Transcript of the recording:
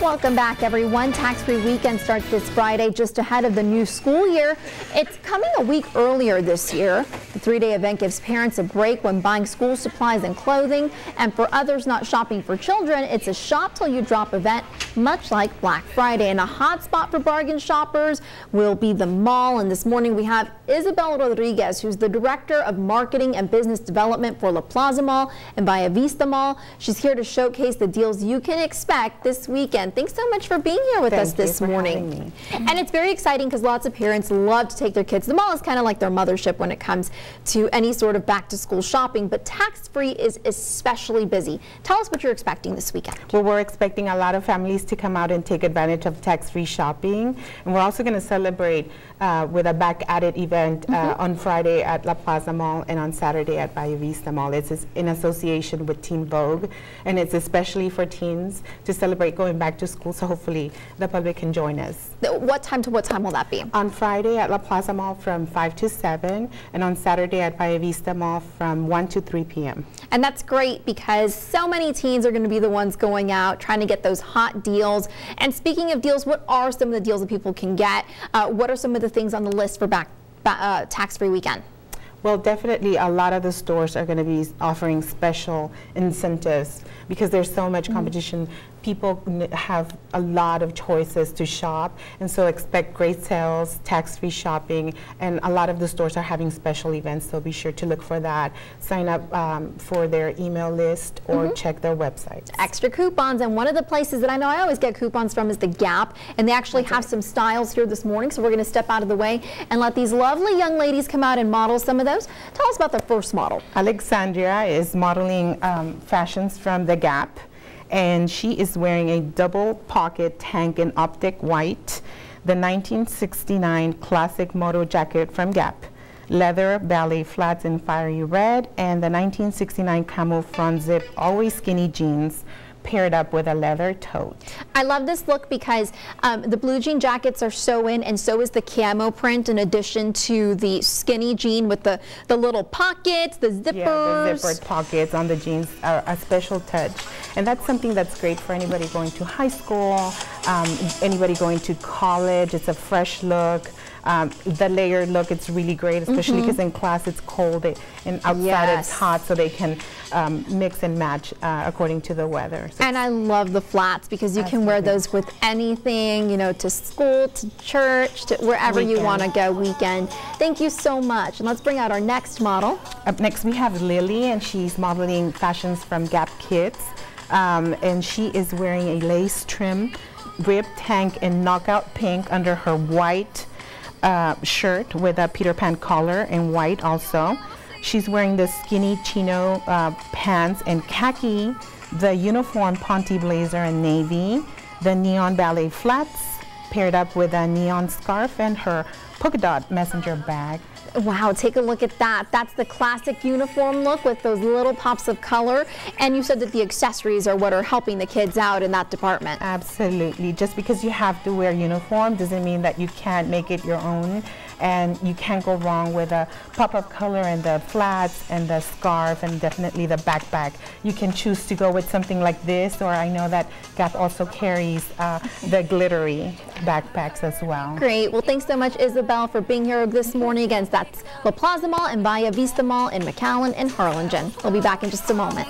Welcome back, everyone. Tax-free weekend starts this Friday, just ahead of the new school year. It's coming a week earlier this year. The three-day event gives parents a break when buying school supplies and clothing. And for others not shopping for children, it's a shop till you drop event, much like Black Friday. And a hot spot for bargain shoppers will be the mall. And this morning we have Isabel Rodriguez, who's the Director of Marketing and Business Development for La Plaza Mall and Valle Vista Mall. She's here to showcase the deals you can expect this weekend. Thanks so much for being here with Thank us this morning. And it's very exciting because lots of parents love to take their kids. The mall is kind of like their mothership when it comes to any sort of back to school shopping, but tax free is especially busy. Tell us what you're expecting this weekend. Well, we're expecting a lot of families to come out and take advantage of tax free shopping. And we're also going to celebrate uh, with a back at it event uh, mm -hmm. on Friday at La Plaza Mall and on Saturday at Valle Vista Mall. It's in association with Teen Vogue, and it's especially for teens to celebrate going back to school, so hopefully the public can join us. What time to what time will that be? On Friday at La Plaza Mall from 5 to 7, and on Saturday at Valle Vista Mall from 1 to 3 p.m. And that's great because so many teens are going to be the ones going out trying to get those hot deals. And speaking of deals, what are some of the deals that people can get? Uh, what are some of the things on the list for back, uh, tax-free weekend? Well, definitely a lot of the stores are going to be offering special incentives because there's so much mm -hmm. People have a lot of choices to shop and so expect great sales tax-free shopping and a lot of the stores are having special events so be sure to look for that. Sign up um, for their email list or mm -hmm. check their website extra coupons and one of the places that I know I always get coupons from is the Gap and they actually have some styles here this morning so we're going to step out of the way and let these lovely young ladies come out and model some of those. Tell us about the first model. Alexandria is modeling um, fashions from the Gap and she is wearing a double pocket tank in optic white, the 1969 classic moto jacket from Gap, leather ballet flats in fiery red, and the 1969 camo front zip always skinny jeans paired up with a leather tote. I love this look because um, the blue jean jackets are so in and so is the camo print in addition to the skinny jean with the, the little pockets, the zippers. Yeah, the zippered pockets on the jeans are a special touch. And that's something that's great for anybody going to high school, um, anybody going to college. It's a fresh look. Um, the layered look, it's really great, especially because mm -hmm. in class it's cold and outside yes. it's hot, so they can um, mix and match uh, according to the weather. So and I love the flats because you can wear those with anything, you know, to school, to church, to wherever weekend. you want to go weekend. Thank you so much. And let's bring out our next model. Up next we have Lily, and she's modeling fashions from Gap Kids. Um, and she is wearing a lace trim rib tank in knockout pink under her white uh, shirt with a Peter Pan collar in white also. She's wearing the skinny chino uh, pants in khaki, the uniform Ponte blazer in navy, the neon ballet flats paired up with a neon scarf and her polka dot messenger bag. Wow, take a look at that. That's the classic uniform look with those little pops of color. And you said that the accessories are what are helping the kids out in that department. Absolutely. Just because you have to wear uniform doesn't mean that you can't make it your own and you can't go wrong with a pop of color and the flats and the scarf and definitely the backpack. You can choose to go with something like this or I know that Gap also carries uh, the glittery backpacks as well. Great. Well, thanks so much, Isabel, for being here this morning. Again, that's La Plaza Mall and Valle Vista Mall in McAllen and Harlingen. We'll be back in just a moment.